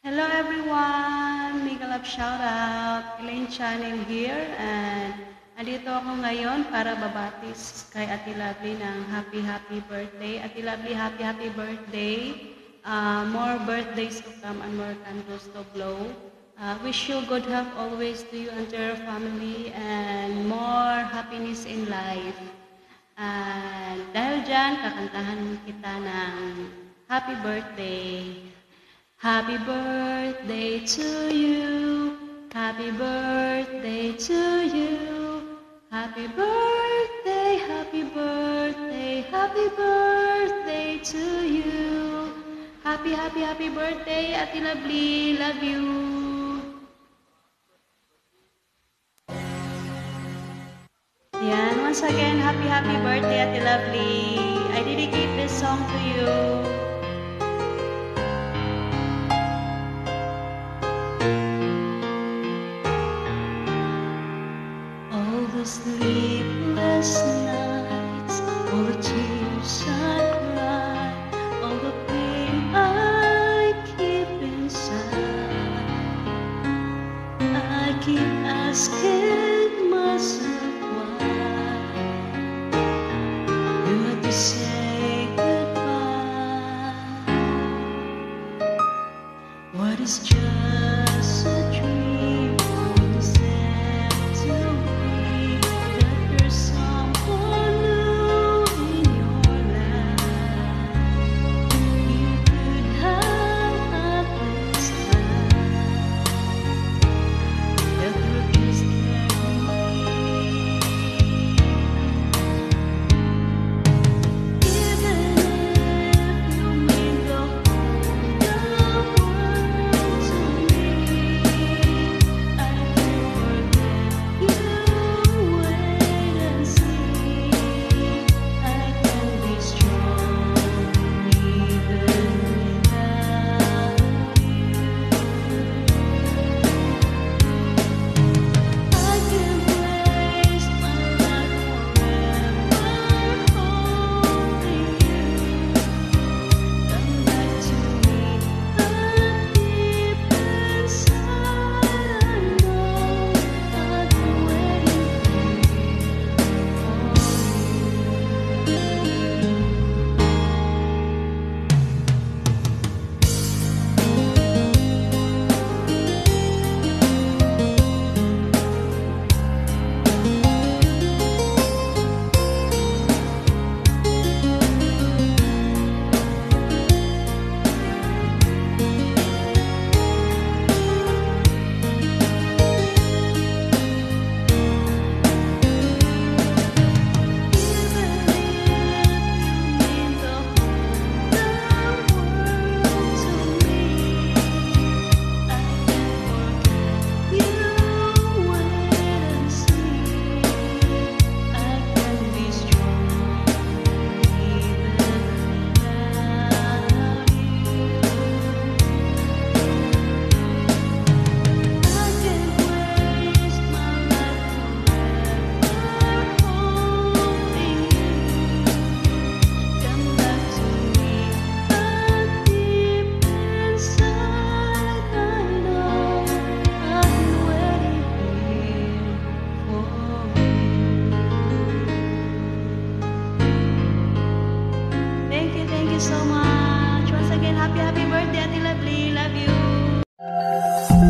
Hello everyone! Mega Love Shoutout! Elaine Channel here and andito ako ngayon para babatis kay Ate Lovely ng happy happy birthday. Ate Lovely, happy happy birthday! Uh, more birthdays to come and more candles to blow. Uh, wish you good health always to you and to your family and more happiness in life. And dahil dyan, kakantahan kita ng happy birthday. Happy birthday to you. Happy birthday to you. Happy birthday, happy birthday, happy birthday to you. Happy, happy, happy birthday, Ate Lovely. Love you. Yan, once again, happy, happy birthday, Ate Lovely. I dedicate this song to you. Keep asking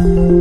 Love you.